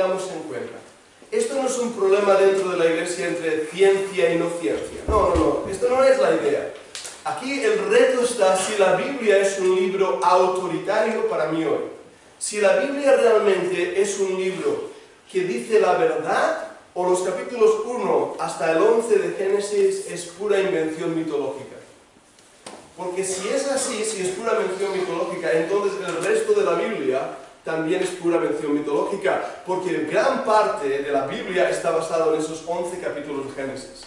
tengamos en cuenta. Esto no es un problema dentro de la iglesia entre ciencia y no ciencia. No, no, no. Esto no es la idea. Aquí el reto está si la Biblia es un libro autoritario para mí hoy. Si la Biblia realmente es un libro que dice la verdad o los capítulos 1 hasta el 11 de Génesis es pura invención mitológica. Porque si es así, si es pura invención mitológica, entonces el resto de la Biblia también es pura mención mitológica, porque gran parte de la Biblia está basada en esos 11 capítulos de Génesis,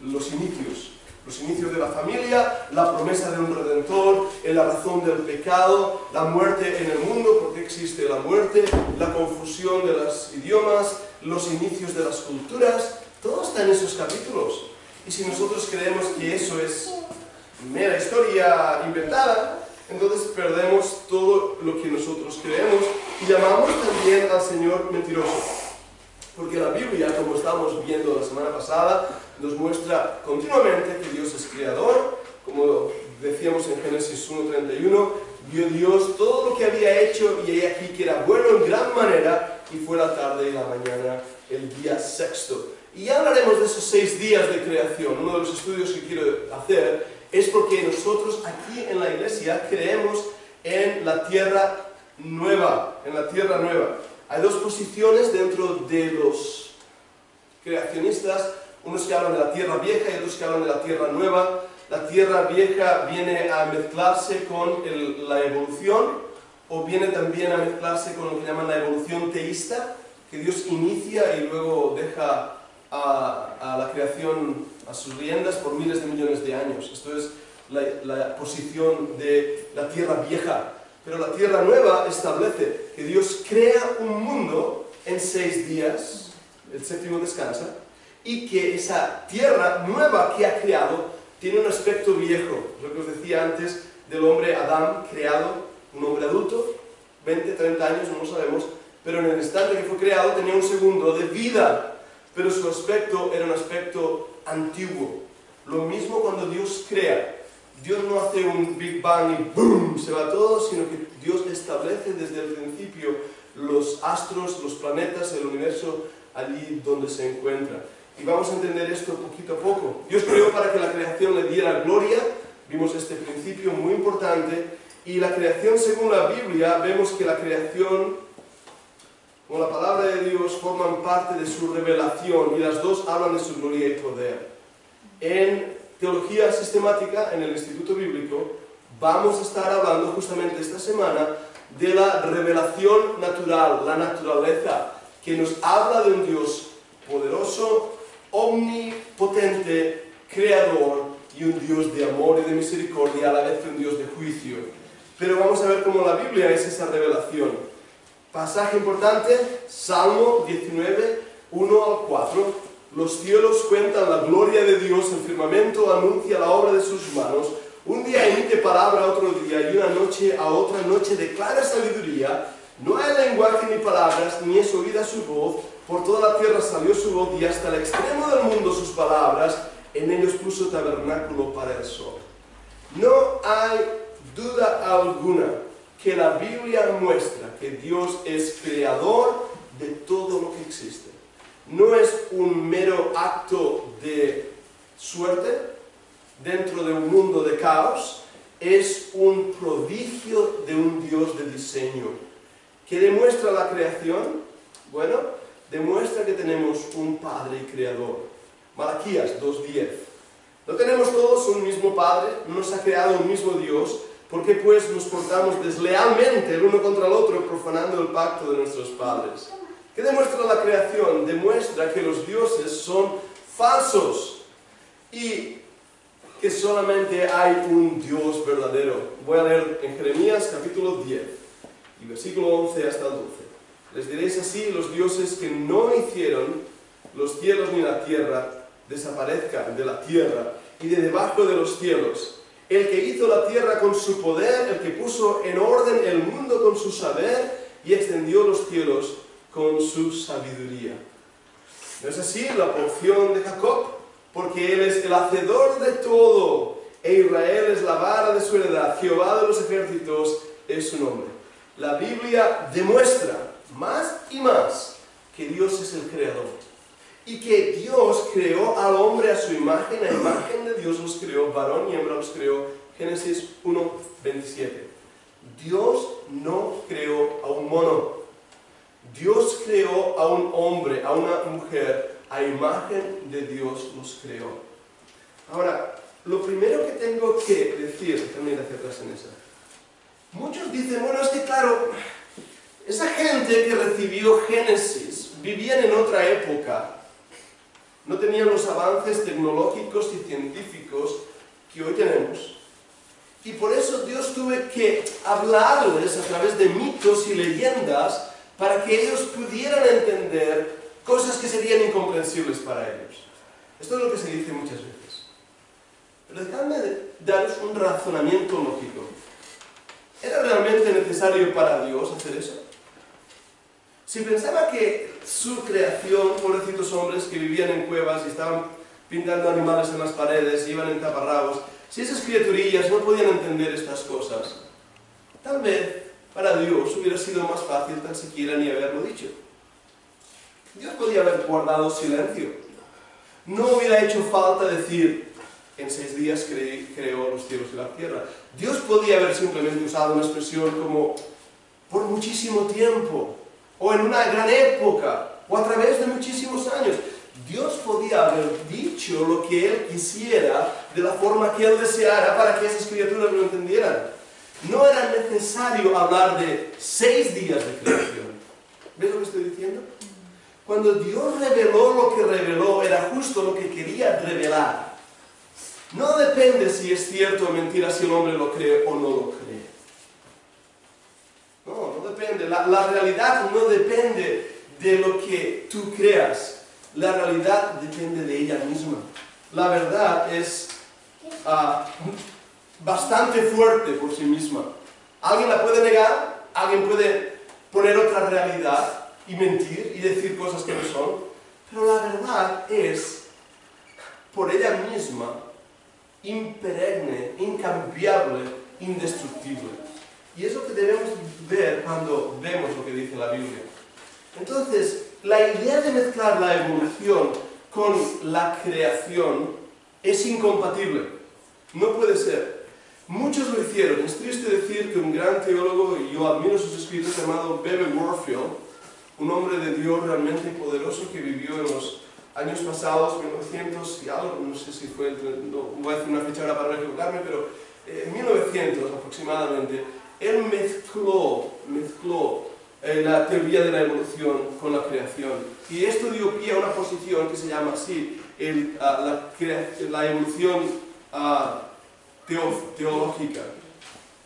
los inicios, los inicios de la familia, la promesa de un redentor, la razón del pecado, la muerte en el mundo, porque existe la muerte, la confusión de los idiomas, los inicios de las culturas, todo está en esos capítulos. Y si nosotros creemos que eso es mera historia inventada, entonces perdemos todo lo que nosotros creemos y llamamos también al Señor mentiroso. Porque la Biblia, como estamos viendo la semana pasada, nos muestra continuamente que Dios es creador, como decíamos en Génesis 1.31, vio Dios todo lo que había hecho y aquí que era bueno en gran manera y fue la tarde y la mañana el día sexto. Y ya hablaremos de esos seis días de creación. Uno de los estudios que quiero hacer es porque nosotros aquí en la iglesia creemos en la tierra nueva, en la tierra nueva. Hay dos posiciones dentro de los creacionistas, unos que hablan de la tierra vieja y otros que hablan de la tierra nueva. La tierra vieja viene a mezclarse con la evolución o viene también a mezclarse con lo que llaman la evolución teísta, que Dios inicia y luego deja a, a la creación a sus riendas por miles de millones de años. Esto es la, posición de la tierra vieja. Pero la tierra nueva establece que Dios crea un mundo en seis días, el séptimo descansa, y que esa tierra nueva que ha creado tiene un aspecto viejo. Lo que os decía antes del hombre Adán creado, un hombre adulto, 20, 30 años, no lo sabemos, pero en el instante que fue creado tenía un segundo de vida, pero su aspecto era un aspecto antiguo. Lo mismo cuando Dios crea. Dios no hace un Big Bang y ¡boom! se va todo, sino que Dios establece desde el principio los astros, los planetas, el universo allí donde se encuentra. Y vamos a entender esto poquito a poco. Dios creó para que la creación le diera gloria, vimos este principio muy importante, y la creación según la Biblia, vemos que la creación con la palabra de Dios forman parte de su revelación y las dos hablan de su gloria y poder. En teología sistemática, en el Instituto Bíblico, vamos a estar hablando justamente esta semana de la revelación natural, la naturaleza, que nos habla de un Dios poderoso, omnipotente, creador y un Dios de amor y de misericordia, a la vez un Dios de juicio. Pero vamos a ver cómo la Biblia es esa revelación. Pasaje importante, Salmo 19, 1 al 4. Los cielos cuentan la gloria de Dios, el firmamento anuncia la obra de sus manos. Un día emite palabra a otro día y una noche a otra noche declara sabiduría. No hay lenguaje ni palabras, ni es oída su voz. Por toda la tierra salió su voz y hasta el extremo del mundo sus palabras. En ellos puso tabernáculo para el sol. No hay duda alguna que la Biblia muestra que Dios es creador de todo lo que existe. No es un mero acto de suerte dentro de un mundo de caos, es un prodigio de un Dios de diseño. ¿Qué demuestra la creación? Bueno, demuestra que tenemos un Padre y Creador. Malaquías 2.10. No tenemos todos un mismo Padre, no nos ha creado un mismo Dios, ¿Por qué pues nos portamos deslealmente el uno contra el otro, profanando el pacto de nuestros padres? ¿Qué demuestra la creación? Demuestra que los dioses son falsos y que solamente hay un Dios verdadero. Voy a leer en Jeremías capítulo 10 y versículo 11 hasta el 12. Les diréis así, los dioses que no hicieron los cielos ni la tierra desaparezcan de la tierra y de debajo de los cielos el que hizo la tierra con su poder, el que puso en orden el mundo con su saber y extendió los cielos con su sabiduría. ¿No es así la porción de Jacob? Porque él es el hacedor de todo, e Israel es la vara de su heredad, Jehová de los ejércitos es su nombre. La Biblia demuestra más y más que Dios es el creador y que Dios creó al hombre a su imagen, a imagen de Dios los creó, varón y hembra los creó. Génesis 1, 27. Dios no creó a un mono. Dios creó a un hombre, a una mujer, a imagen de Dios los creó. Ahora, lo primero que tengo que decir, también hacia atrás en esa. Muchos dicen, bueno, es que claro, esa gente que recibió Génesis vivían en otra época, no tenían los avances tecnológicos y científicos que hoy tenemos. Y por eso Dios tuve que hablarles a través de mitos y leyendas para que ellos pudieran entender cosas que serían incomprensibles para ellos. Esto es lo que se dice muchas veces. Pero dejadme daros un razonamiento lógico. ¿Era realmente necesario para Dios hacer eso? Si pensaba que su creación, pobrecitos hombres que vivían en cuevas y estaban pintando animales en las paredes, iban en taparrabos, si esas criaturillas no podían entender estas cosas, tal vez para Dios hubiera sido más fácil tan siquiera ni haberlo dicho. Dios podía haber guardado silencio. No hubiera hecho falta decir, en seis días creó los cielos y la tierra. Dios podía haber simplemente usado una expresión como, por muchísimo tiempo, o en una gran época, o a través de muchísimos años. Dios podía haber dicho lo que Él quisiera de la forma que Él deseara para que esas criaturas lo entendieran. No era necesario hablar de seis días de creación. ¿Ves lo que estoy diciendo? Cuando Dios reveló lo que reveló, era justo lo que quería revelar. No depende si es cierto o mentira, si el hombre lo cree o no lo cree. La, realidad no depende de lo que tú creas. La realidad depende de ella misma. La verdad es ah, bastante fuerte por sí misma. Alguien la puede negar, alguien puede poner otra realidad y mentir y decir cosas que no son, pero la verdad es, por ella misma, imperenne, incambiable, indestructible. Y es lo que debemos ver cuando vemos lo que dice la Biblia. Entonces, la idea de mezclar la evolución con la creación es incompatible. No puede ser. Muchos lo hicieron. Es triste decir que un gran teólogo, y yo admiro sus escritos, llamado Bebe Warfield, un hombre de Dios realmente poderoso que vivió en los años pasados, 1900 y algo, no sé si fue, no voy a hacer una fecha ahora para no equivocarme, pero eh, en 1900 aproximadamente, él mezcló, mezcló eh, la teoría de la evolución con la creación. Y esto dio pie a una posición que se llama así, el, la, la, evolución teológica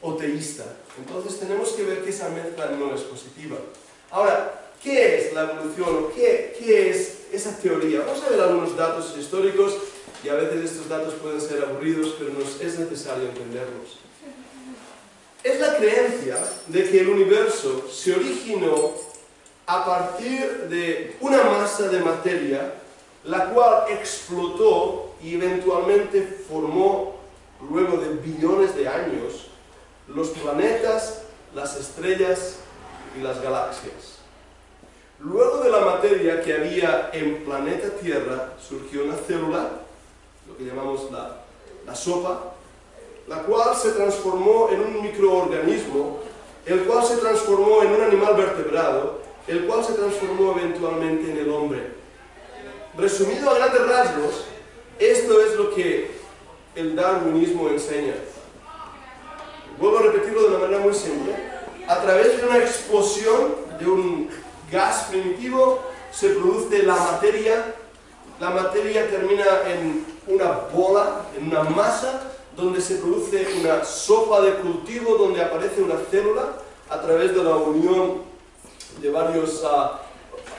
o teísta. Entonces tenemos que ver que esa mezcla no es positiva. Ahora, ¿qué es la evolución o qué, qué es esa teoría? Vamos a ver algunos datos históricos y a veces estos datos pueden ser aburridos, pero nos es necesario entenderlos es la creencia de que el universo se originó a partir de una masa de materia, la cual explotó y eventualmente formó, luego de billones de años, los planetas, las estrellas y las galaxias. Luego de la materia que había en planeta Tierra, surgió una célula, lo que llamamos la, la sopa, la cual se transformó en un microorganismo, el cual se transformó en un animal vertebrado, el cual se transformó eventualmente en el hombre. Resumido a grandes rasgos, esto es lo que el darwinismo enseña. Vuelvo a repetirlo de una manera muy simple. A través de una explosión de un gas primitivo se produce la materia. La materia termina en una bola, en una masa, donde se produce una sopa de cultivo, donde aparece una célula a través de la unión de varios ah,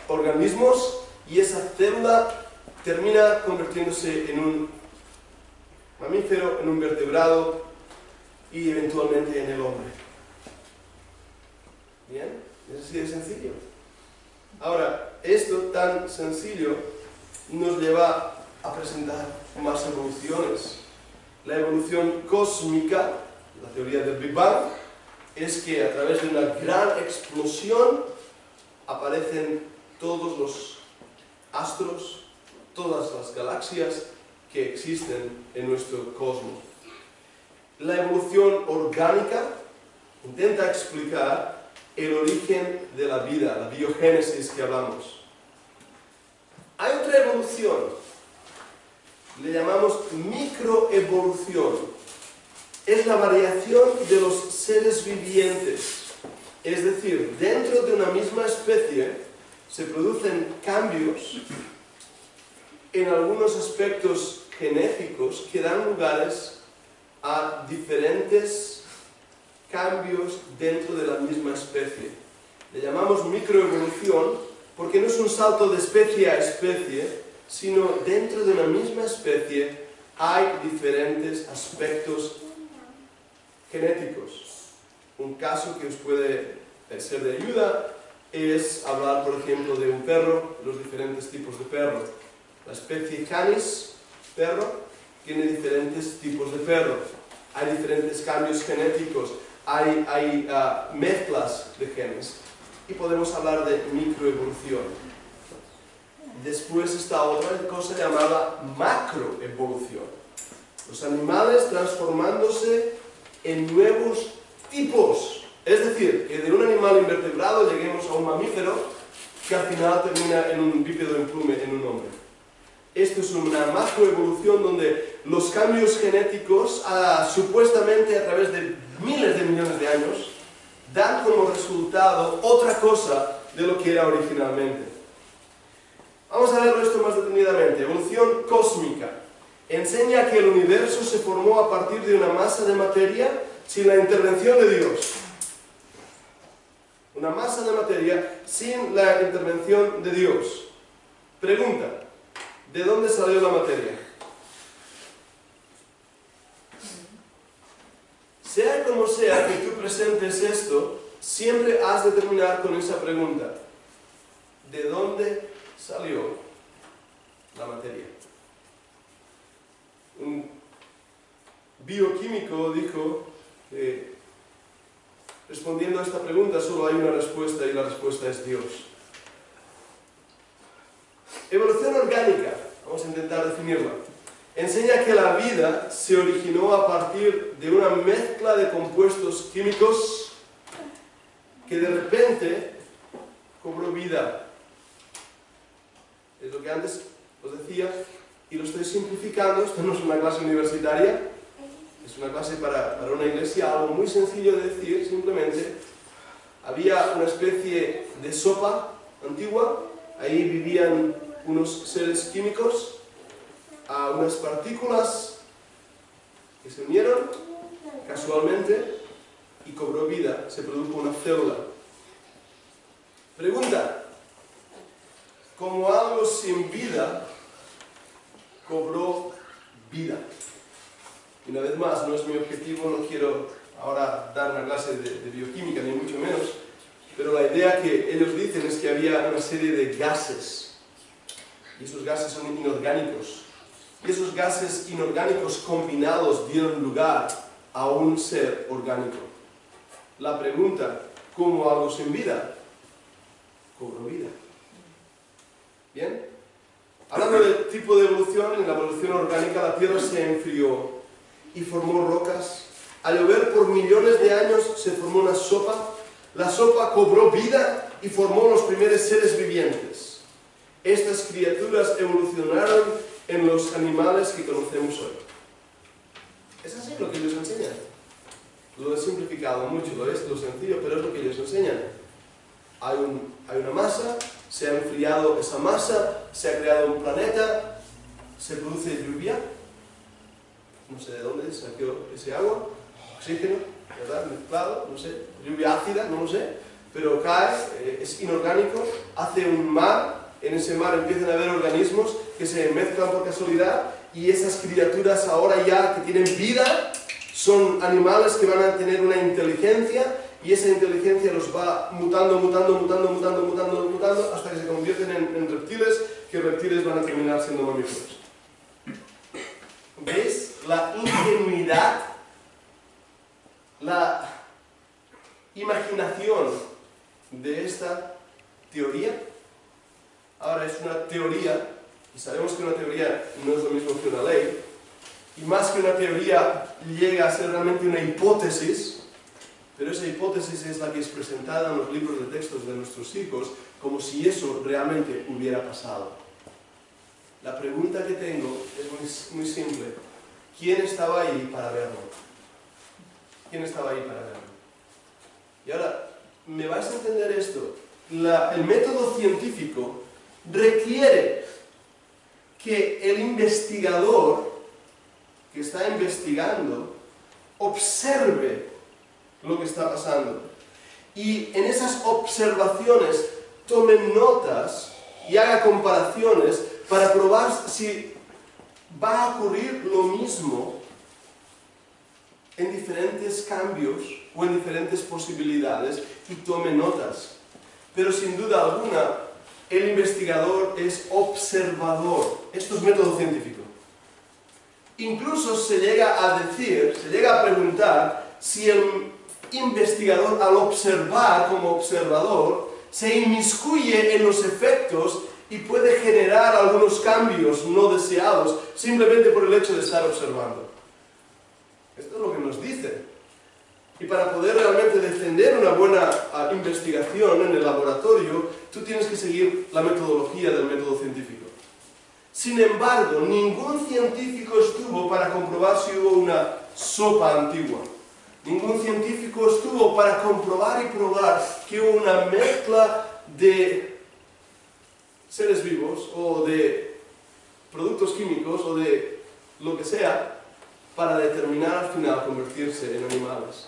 organismos y esa célula termina convirtiéndose en un mamífero, en un vertebrado y eventualmente en el hombre. ¿Bien? Es así de sencillo. Ahora, esto tan sencillo nos lleva a presentar más evoluciones. La evolución cósmica, la teoría del Big Bang, es que a través de una gran explosión aparecen todos los astros, todas las galaxias que existen en nuestro cosmos. La evolución orgánica intenta explicar el origen de la vida, la biogénesis que hablamos. Hay otra evolución, le llamamos microevolución. Es la variación de los seres vivientes. Es decir, dentro de una misma especie se producen cambios en algunos aspectos genéticos que dan lugares a diferentes cambios dentro de la misma especie. Le llamamos microevolución porque no es un salto de especie a especie, sino dentro de una misma especie hay diferentes aspectos genéticos. Un caso que os puede ser de ayuda es hablar, por ejemplo, de un perro, los diferentes tipos de perro. La especie Canis, perro, tiene diferentes tipos de perro. Hay diferentes cambios genéticos, hay, hay uh, mezclas de genes. Y podemos hablar de microevolución. Después está otra cosa llamada macroevolución. Los animales transformándose en nuevos tipos. Es decir, que de un animal invertebrado lleguemos a un mamífero que al final termina en un bípedo en plume, en un hombre. Esto es una macroevolución donde los cambios genéticos, ah, supuestamente a través de miles de millones de años, dan como resultado otra cosa de lo que era originalmente. Vamos a verlo esto más detenidamente. Evolución cósmica. Enseña que el universo se formó a partir de una masa de materia sin la intervención de Dios. Una masa de materia sin la intervención de Dios. Pregunta, ¿de dónde salió la materia? Sea como sea que tú presentes esto, siempre has de terminar con esa pregunta. ¿De dónde salió la materia? Un bioquímico dijo que respondiendo a esta pregunta solo hay una respuesta y la respuesta es Dios. Evolución orgánica, vamos a intentar definirla. Enseña que la vida se originó a partir de una mezcla de compuestos químicos que de repente cobró vida. Es lo que antes os decía y lo estoy simplificando, esto no es una clase universitaria, es una clase para, para una iglesia, algo muy sencillo de decir, simplemente había una especie de sopa antigua, ahí vivían unos seres químicos, a unas partículas que se unieron casualmente y cobró vida, se produjo una célula. Pregunta, como algo sin vida cobró vida? Y una vez más, no es mi objetivo, no quiero ahora dar una clase de, de bioquímica, ni mucho menos, pero la idea que ellos dicen es que había una serie de gases, y esos gases son inorgánicos, y esos gases inorgánicos combinados dieron lugar a un ser orgánico. La pregunta, ¿cómo algo sin vida? Cobró vida. ¿Bien? Hablando del tipo de evolución, en la evolución orgánica la Tierra se enfrió y formó rocas. Al llover por millones de años se formó una sopa. La sopa cobró vida y formó los primeros seres vivientes. Estas criaturas evolucionaron en los animales que conocemos hoy. Es así lo que ellos enseñan. Lo he simplificado mucho, lo es lo sencillo, pero es lo que ellos enseñan. Hay, un, hay una masa, se ha enfriado esa masa, se ha creado un planeta, se produce lluvia, no sé de dónde salió ese agua, oxígeno, ¿verdad? Mezclado, no sé, lluvia ácida, no lo sé, pero cae, eh, es inorgánico, hace un mar, en ese mar empiezan a haber organismos que se mezclan por casualidad y esas criaturas ahora ya que tienen vida son animales que van a tener una inteligencia y esa inteligencia los va mutando, mutando, mutando, mutando, mutando, mutando hasta que se convierten en, reptiles, que reptiles van a terminar siendo mamíferos. ¿Veis la ingenuidad, la imaginación de esta teoría? Ahora es una teoría, y sabemos que una teoría no es lo mismo que una ley, y más que una teoría llega a ser realmente una hipótesis, pero esa hipótesis es la que es presentada en los libros de textos de nuestros hijos como si eso realmente hubiera pasado. La pregunta que tengo es muy, simple. ¿Quién estaba ahí para verlo? ¿Quién estaba ahí para verlo? Y ahora, me vais a entender esto. el método científico requiere que el investigador que está investigando observe lo que está pasando. Y en esas observaciones tome notas y haga comparaciones para probar si va a ocurrir lo mismo en diferentes cambios o en diferentes posibilidades y tome notas. Pero sin duda alguna, el investigador es observador. Esto es método científico. Incluso se llega a decir, se llega a preguntar si el investigador al observar como observador se inmiscuye en los efectos y puede generar algunos cambios no deseados simplemente por el hecho de estar observando. Esto es lo que nos dice. Y para poder realmente defender una buena ah, investigación en el laboratorio, tú tienes que seguir la metodología del método científico. Sin embargo, ningún científico estuvo para comprobar si hubo una sopa antigua. Ningún científico estuvo para comprobar y probar que una mezcla de seres vivos o de productos químicos o de lo que sea para determinar al final convertirse en animales.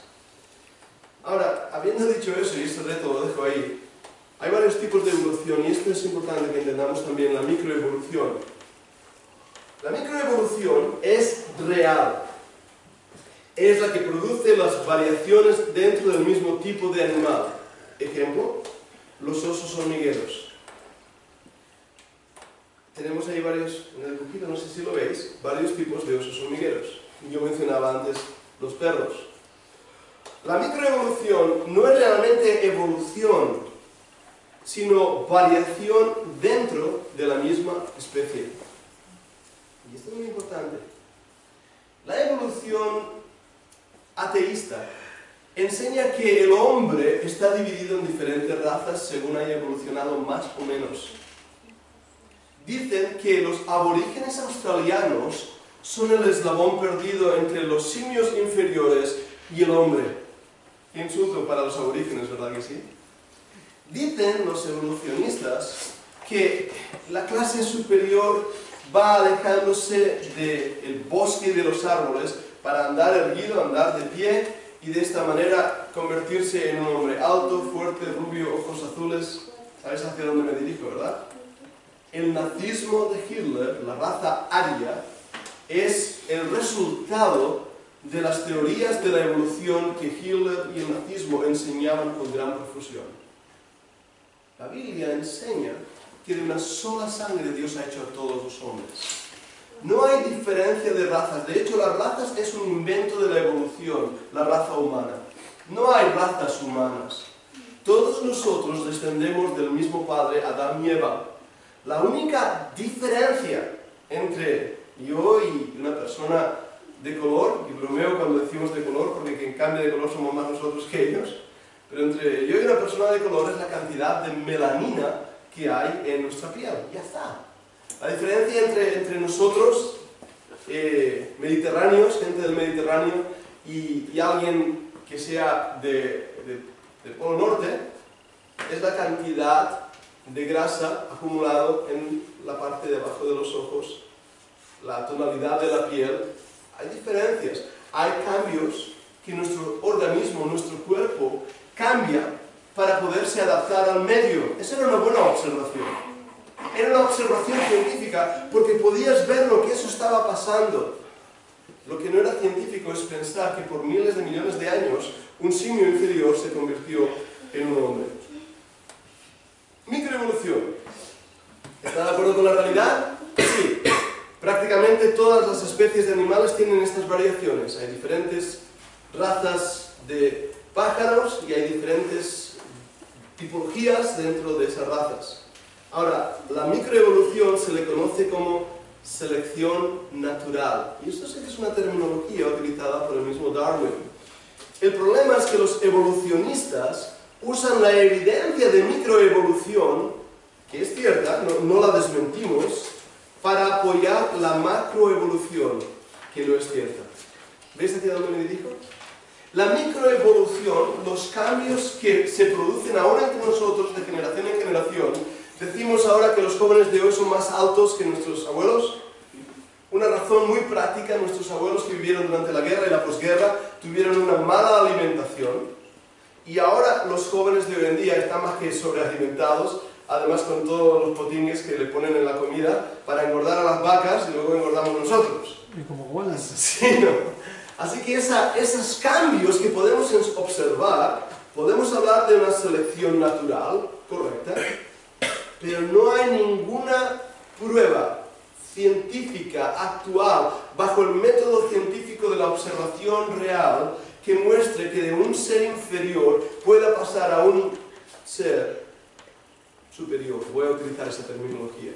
Ahora, habiendo dicho eso, y este reto lo dejo ahí, hay varios tipos de evolución y esto es importante que entendamos también la microevolución. La microevolución es real. Es la que produce las variaciones dentro del mismo tipo de animal. Ejemplo, los osos hormigueros tenemos ahí varios, en el dibujito, no sé si lo veis, varios tipos de osos hormigueros. Yo mencionaba antes los perros. La microevolución no es realmente evolución, sino variación dentro de la misma especie. Y esto es muy importante. La evolución ateísta enseña que el hombre está dividido en diferentes razas según haya evolucionado más o menos dicen que los aborígenes australianos son el eslabón perdido entre los simios inferiores y el hombre. Insulto para los aborígenes, ¿verdad que sí? Dicen los evolucionistas que la clase superior va alejándose del bosque de los árboles para andar erguido, andar de pie y de esta manera convertirse en un hombre alto, fuerte, rubio, ojos azules. ¿Sabes hacia dónde me dirijo, verdad? el nazismo de Hitler, la raza aria, es el resultado de las teorías de la evolución que Hitler y el nazismo enseñaban con gran profusión. La Biblia enseña que de una sola sangre Dios ha hecho a todos los hombres. No hay diferencia de razas. De hecho, las razas es un invento de la evolución, la raza humana. No hay razas humanas. Todos nosotros descendemos del mismo padre, Adán y Eva. La única diferencia entre yo y una persona de color, y bromeo cuando decimos de color porque quien cambia de color somos más nosotros que ellos, pero entre yo y una persona de color es la cantidad de melanina que hay en nuestra piel, ya está. La diferencia entre, entre nosotros, eh, mediterráneos, gente del Mediterráneo, y, alguien que sea de, del Polo Norte, es la cantidad de grasa acumulado en la parte de abajo de los ojos, la tonalidad de la piel. Hay diferencias, hay cambios que nuestro organismo, nuestro cuerpo cambia para poderse adaptar al medio. Esa era una buena observación. Era una observación científica porque podías ver lo que eso estaba pasando. Lo que no era científico es pensar que por miles de millones de años un simio inferior se convirtió en un hombre. Microevolución. ¿Está de acuerdo con la realidad? Sí. Prácticamente todas las especies de animales tienen estas variaciones. Hay diferentes razas de pájaros y hay diferentes tipologías dentro de esas razas. Ahora, la microevolución se le conoce como selección natural. Y esto es una terminología utilizada por el mismo Darwin. El problema es que los evolucionistas usan la evidencia de microevolución, que es cierta, no, no la desmentimos, para apoyar la macroevolución, que no es cierta. ¿Veis hacia dónde me dirijo? La microevolución, los cambios que se producen ahora entre nosotros de generación en generación, decimos ahora que los jóvenes de hoy son más altos que nuestros abuelos. Una razón muy práctica, nuestros abuelos que vivieron durante la guerra y la posguerra tuvieron una mala alimentación y ahora los jóvenes de hoy en día están más que sobrealimentados, además con todos los potines que le ponen en la comida para engordar a las vacas y luego engordamos nosotros. Y como buenas. Sí, ¿no? Así que esa, esos cambios que podemos observar, podemos hablar de una selección natural, correcta, pero no hay ninguna prueba científica actual bajo el método científico de la observación real que muestre que de un ser inferior pueda pasar a un ser superior. Voy a utilizar esa terminología.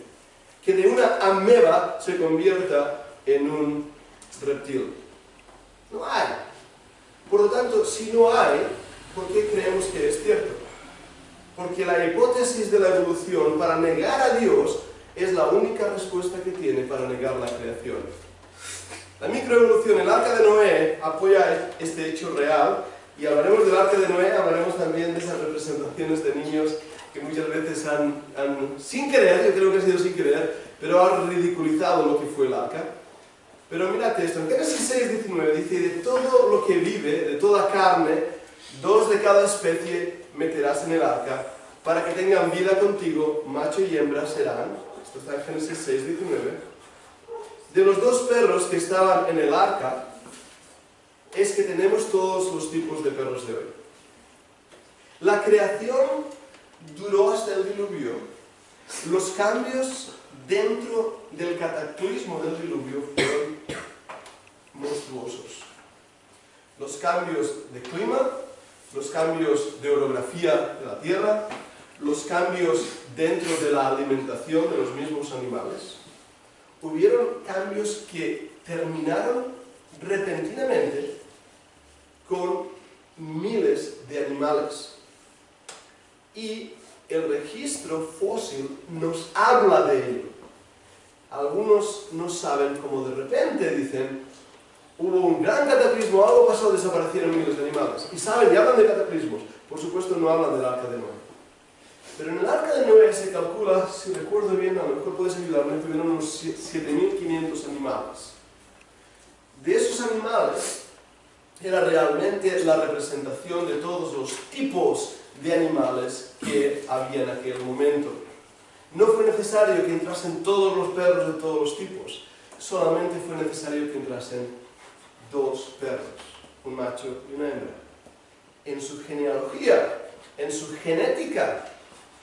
Que de una ameba se convierta en un reptil. No hay. Por lo tanto, si no hay, ¿por qué creemos que es cierto? Porque la hipótesis de la evolución para negar a Dios es la única respuesta que tiene para negar la creación. La microevolución, el arca de Noé, apoya este hecho real y hablaremos del arca de Noé, hablaremos también de esas representaciones de niños que muchas veces han, sin querer, yo creo que ha sido sin querer, pero han ridiculizado lo que fue el arca. Pero mirad esto, en Génesis 6, 19 dice, de todo lo que vive, de toda carne, dos de cada especie meterás en el arca, para que tengan vida contigo, macho y hembra serán. Esto está en Génesis 6, 19 de los dos perros que estaban en el arca es que tenemos todos los tipos de perros de hoy. La creación duró hasta el diluvio. Los cambios dentro del cataclismo del diluvio fueron monstruosos. Los cambios de clima, los cambios de orografía de la tierra, los cambios dentro de la alimentación de los mismos animales, hubieron cambios que terminaron repentinamente con miles de animales. Y el registro fósil nos habla de ello. Algunos no saben cómo de repente dicen, hubo un gran cataclismo, algo pasó, desaparecieron miles de animales. Y saben y hablan de cataclismos. Por supuesto no hablan del arca de Noé. Pero en el arca de Noé se calcula, si recuerdo bien, a lo mejor puedes ayudarme, tuvieron unos 7.500 animales. De esos animales era realmente la representación de todos los tipos de animales que había en aquel momento. No fue necesario que entrasen todos los perros de todos los tipos, solamente fue necesario que entrasen dos perros, un macho y una hembra. En su genealogía, en su genética,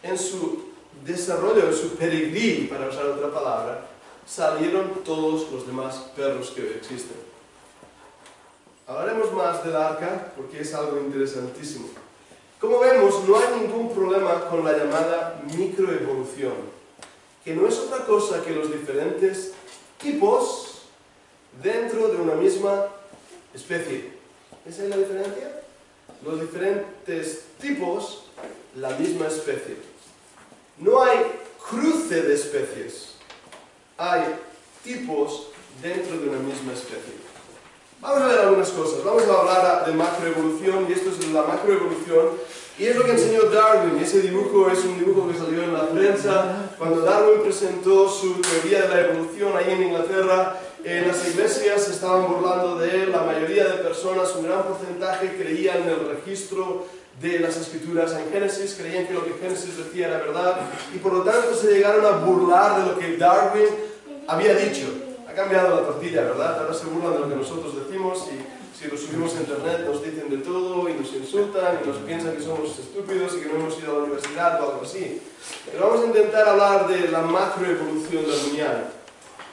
en su desarrollo, en su peregrí, para usar otra palabra, salieron todos los demás perros que existen. Hablaremos más del arca porque es algo interesantísimo. Como vemos, no hay ningún problema con la llamada microevolución, que no es otra cosa que los diferentes tipos dentro de una misma especie. ¿Esa es la diferencia? Los diferentes tipos, la misma especie. No hay cruce de especies, hay tipos dentro de una misma especie. Vamos a ver algunas cosas, vamos a hablar de macroevolución y esto es la macroevolución y es lo que enseñó Darwin, ese dibujo es un dibujo que salió en la prensa cuando Darwin presentó su teoría de la evolución ahí en Inglaterra. En las iglesias se estaban burlando de él, la mayoría de personas, un gran porcentaje, creían en el registro de las escrituras en Génesis, creían que lo que Génesis decía era verdad y por lo tanto se llegaron a burlar de lo que Darwin había dicho. Ha cambiado la tortilla, ¿verdad? Ahora se burlan de lo que nosotros decimos y si lo subimos a internet nos dicen de todo y nos insultan y nos piensan que somos estúpidos y que no hemos ido a la universidad o algo así. Pero vamos a intentar hablar de la macroevolución darwiniana.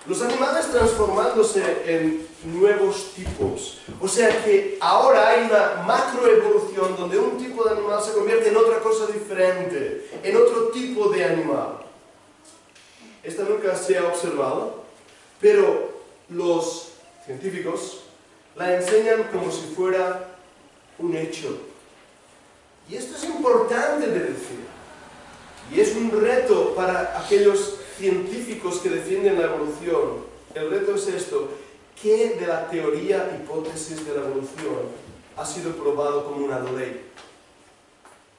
Los animales transformándose en nuevos tipos. O sea que ahora hay una macroevolución donde un tipo de animal se convierte en otra cosa diferente, en otro tipo de animal. esta nunca se ha observado, pero los científicos la enseñan como si fuera un hecho. Y esto es importante de decir. Y es un reto para aquellos científicos que defienden la evolución. El reto es esto. ¿Qué de la teoría hipótesis de la evolución ha sido probado como una ley?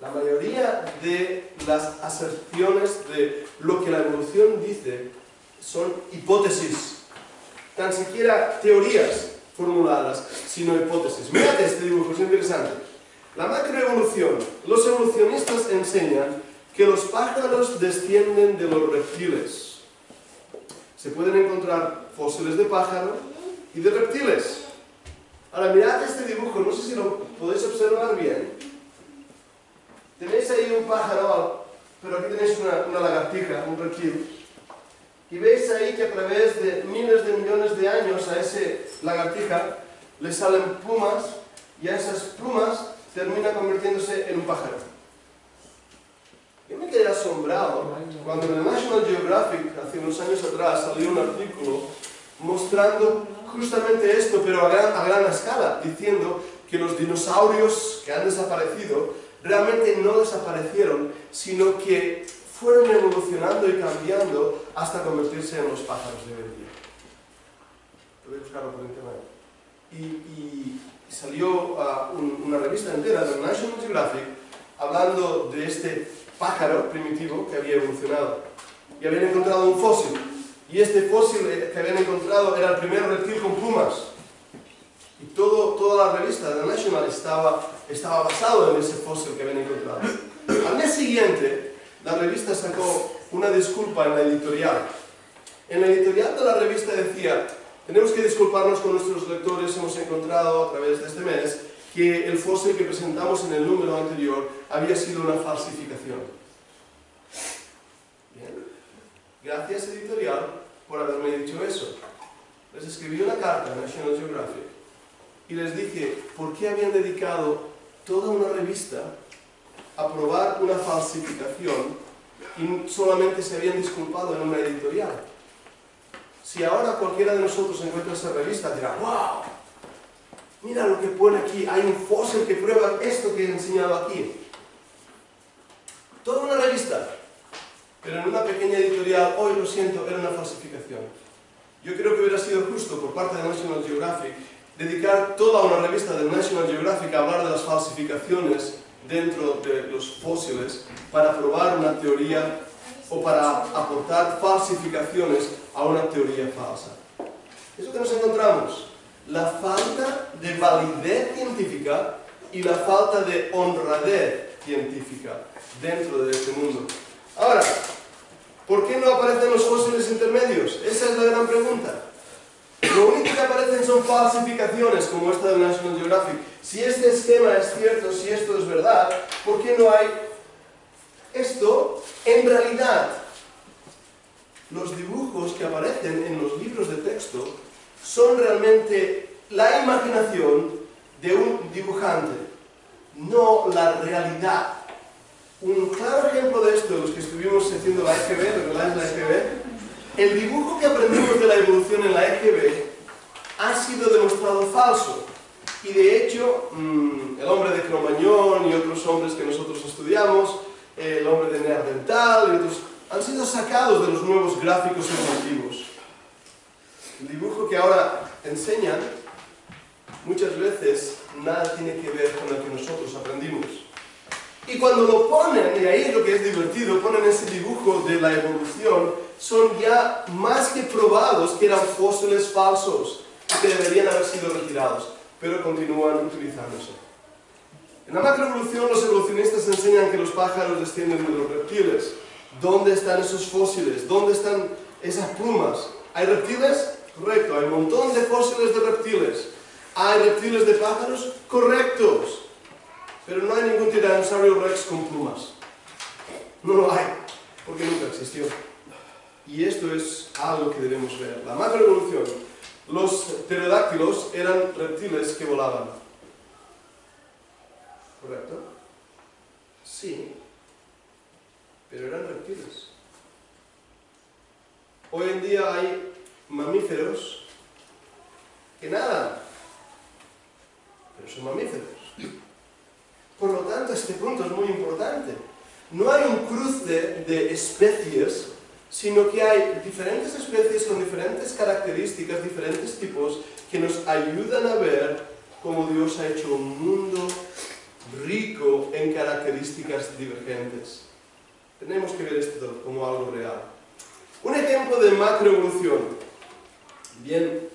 La mayoría de las aserciones de lo que la evolución dice son hipótesis, tan siquiera teorías formuladas, sino hipótesis. Mirad este dibujo, es interesante. La macroevolución. Los evolucionistas enseñan que los pájaros descienden de los reptiles. Se pueden encontrar fósiles de pájaro y de reptiles. Ahora mirad este dibujo, no sé si lo podéis observar bien. Tenéis ahí un pájaro, pero aquí tenéis una, una lagartija, un reptil. Y veis ahí que a través de miles de millones de años a ese lagartija le salen plumas y a esas plumas termina convirtiéndose en un pájaro. Yo me quedé asombrado cuando en el National Geographic hace unos años atrás salió un artículo mostrando justamente esto, pero a gran, a gran escala, diciendo que los dinosaurios que han desaparecido realmente no desaparecieron, sino que fueron evolucionando y cambiando hasta convertirse en los pájaros de hoy día. Por internet. Y, y salió uh, un, una revista entera de National Geographic hablando de este pájaro primitivo que había evolucionado. Y habían encontrado un fósil. Y este fósil que habían encontrado era el primer reptil con plumas. Y todo, toda la revista de National estaba, estaba basado en ese fósil que habían encontrado. Al mes siguiente, la revista sacó una disculpa en la editorial. En la editorial de la revista decía, tenemos que disculparnos con nuestros lectores, hemos encontrado a través de este mes que el fósil que presentamos en el número anterior había sido una falsificación. Bien. Gracias editorial por haberme dicho eso. Les escribí una carta a National Geographic y les dije por qué habían dedicado toda una revista a probar una falsificación y solamente se habían disculpado en una editorial. Si ahora cualquiera de nosotros encuentra esa revista, dirá, ¡Wow! Mira lo que pone aquí, hay un fósil que prueba esto que he enseñado aquí. Toda una revista, pero en una pequeña editorial, hoy lo siento, era una falsificación. Yo creo que hubiera sido justo por parte de National Geographic dedicar toda una revista de National Geographic a hablar de las falsificaciones dentro de los fósiles para probar una teoría o para aportar falsificaciones a una teoría falsa. Eso que nos encontramos, la falta de validez científica y la falta de honradez científica dentro de este mundo. Ahora, ¿por qué no aparecen los fósiles intermedios? Esa es la gran pregunta. Lo único que aparecen son falsificaciones, como esta de National Geographic. Si este esquema es cierto, si esto es verdad, ¿por qué no hay esto? En realidad, los dibujos que aparecen en los libros de texto son realmente la imaginación de un dibujante, no la realidad. Un claro ejemplo de esto, los que estuvimos haciendo la EGB, ¿recordáis la EGB? El dibujo que aprendimos de la evolución en la EGB ha sido demostrado falso. Y de hecho, mmm, el hombre de Cromañón y otros hombres que nosotros estudiamos, el hombre de Neandertal y otros, han sido sacados de los nuevos gráficos evolutivos. El dibujo que ahora enseñan muchas veces nada tiene que ver con lo que nosotros aprendimos. Y cuando lo ponen, y ahí es lo que es divertido, ponen ese dibujo de la evolución, son ya más que probados que eran fósiles falsos y que deberían haber sido retirados, pero continúan utilizándose. En la macroevolución los evolucionistas enseñan que los pájaros descienden de los reptiles. ¿Dónde están esos fósiles? ¿Dónde están esas plumas? ¿Hay reptiles? Correcto, hay un montón de fósiles de reptiles. ¿Hay reptiles de pájaros? Correctos. Pero no hay ningún tiranosaurio rex con plumas. No lo hay, porque nunca existió. Y esto es algo que debemos ver. La macroevolución. Los pterodáctilos eran reptiles que volaban. ¿Correcto? Sí. Pero eran reptiles. Hoy en día hay mamíferos que nadan, pero son mamíferos. Por lo tanto, este punto es muy importante. No hay un cruce de especies, sino que hay diferentes especies con diferentes características, diferentes tipos, que nos ayudan a ver cómo Dios ha hecho un mundo rico en características divergentes. Tenemos que ver esto como algo real. Un ejemplo de macroevolución. Bien,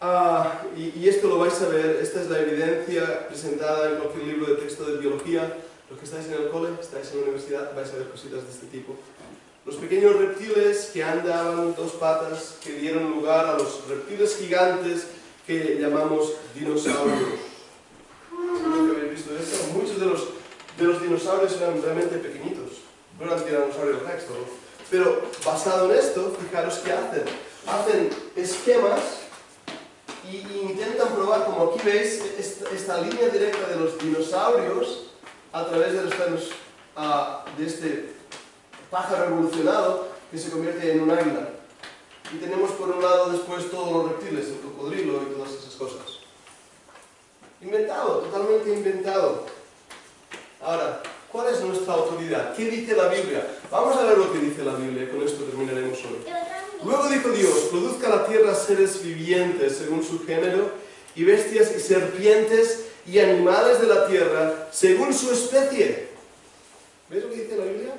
ah, y, esto lo vais a ver, esta es la evidencia presentada en cualquier libro de texto de biología. Los que estáis en el cole, estáis en la universidad, vais a ver cositas de este tipo. Los pequeños reptiles que andaban dos patas, que dieron lugar a los reptiles gigantes que llamamos dinosaurios. ¿Nunca habéis visto esto? Muchos de los, de los dinosaurios eran realmente pequeñitos. No eran dinosaurios rex, Pero basado en esto, fijaros qué hacen. Hacen esquemas y, intentan probar, como aquí veis, esta, línea directa de los dinosaurios a través de los pelos uh, de este pájaro evolucionado que se convierte en un águila. Y tenemos por un lado después todos los reptiles, el cocodrilo y todas esas cosas. Inventado, totalmente inventado. Ahora, ¿cuál es nuestra autoridad? ¿Qué dice la Biblia? Vamos a ver lo que dice la Biblia, con esto terminaremos hoy. Luego dijo Dios, produzca la tierra seres vivientes según su género, y bestias y serpientes y animales de la tierra según su especie. ¿Ves lo que dice la Biblia?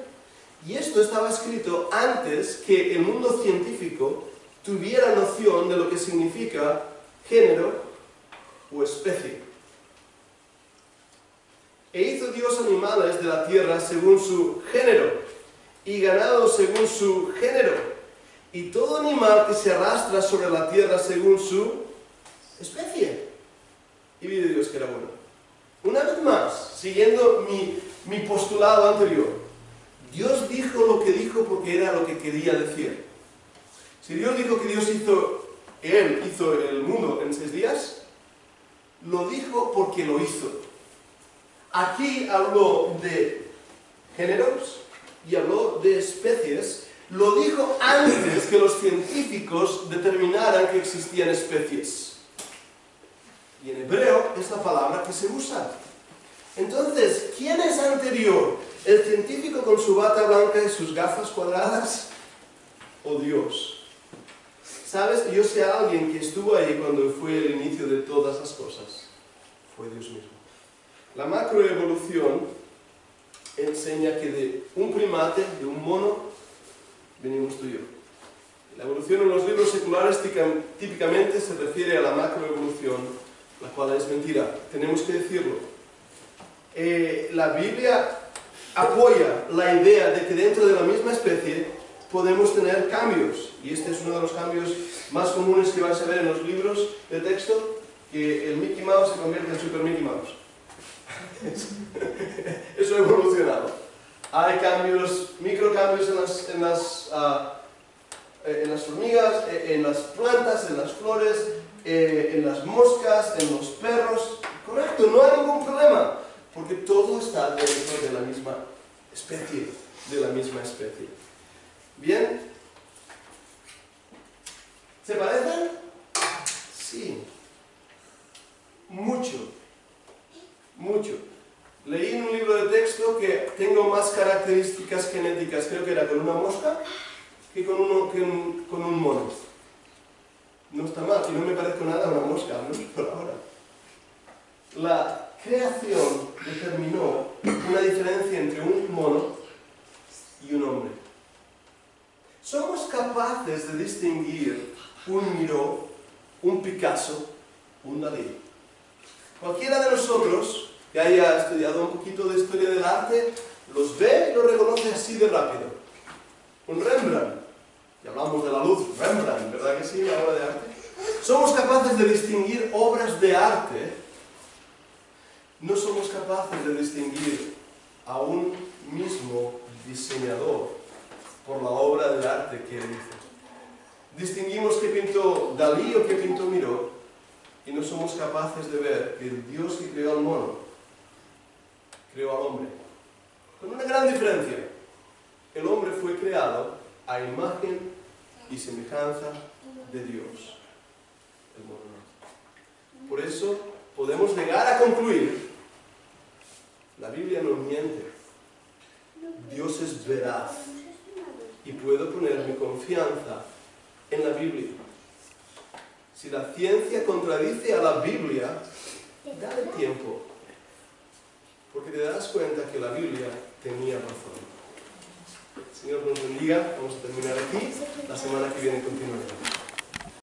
Y esto estaba escrito antes que el mundo científico tuviera noción de lo que significa género o especie. E hizo Dios animales de la tierra según su género, y ganado según su género, y todo animal que se arrastra sobre la tierra según su especie. Y vio Dios que era bueno. Una vez más, siguiendo mi, mi postulado anterior, Dios dijo lo que dijo porque era lo que quería decir. Si Dios dijo que Dios hizo, Él hizo el mundo en seis días, lo dijo porque lo hizo. Aquí habló de géneros y habló de especies. Lo dijo antes que los científicos determinaran que existían especies. Y en hebreo es la palabra que se usa. Entonces, ¿quién es anterior? ¿El científico con su bata blanca y sus gafas cuadradas? ¿O Dios? ¿Sabes? Yo sé a alguien que estuvo ahí cuando fue el inicio de todas las cosas. Fue Dios mismo. La macroevolución enseña que de un primate, de un mono, venimos tú y yo. La evolución en los libros seculares típicamente se refiere a la macroevolución, la cual es mentira. Tenemos que decirlo. Eh, la Biblia apoya la idea de que dentro de la misma especie podemos tener cambios. Y este es uno de los cambios más comunes que vais a ver en los libros de texto, que el Mickey Mouse se convierte en Super Mickey Mouse. Eso ha evolucionado. Hay cambios, microcambios en las, en las, ah, en las hormigas, en las plantas, en las flores, eh, en las moscas, en los perros. Correcto, no hay ningún problema porque todo está dentro de la misma especie, de la misma especie. ¿Bien? ¿Se parecen? Sí. Mucho. Mucho. Leí en un libro de texto que tengo más características genéticas, creo que era con una mosca, que con, uno, que con un mono. No está mal, y no me parezco nada a una mosca, no por ahora. La creación determinó una diferencia entre un mono y un hombre. Somos capaces de distinguir un Miró, un Picasso, un Dalí. Cualquiera de nosotros que haya estudiado un poquito de historia del arte, los ve y los reconoce así de rápido. Un Rembrandt, y hablamos de la luz, Rembrandt, ¿verdad que sí? La obra de arte. Somos capaces de distinguir obras de arte no somos capaces de distinguir a un mismo diseñador por la obra de arte que él hizo. Distinguimos qué pintó Dalí o qué pintó Miró y no somos capaces de ver que el Dios que creó al mono creó al hombre. Con una gran diferencia. El hombre fue creado a imagen y semejanza de Dios. Por eso podemos llegar a concluir, la Biblia no miente, Dios es veraz y puedo poner mi confianza en la Biblia. Si la ciencia contradice a la Biblia, dale tiempo, porque te das cuenta que la Biblia tenía razón. Señor nos bendiga, vamos a terminar aquí, la semana que viene continuaremos.